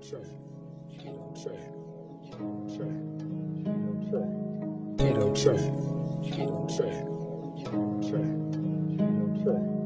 Trey. Kato Trey. Kato Trey. Kato Trey. Kato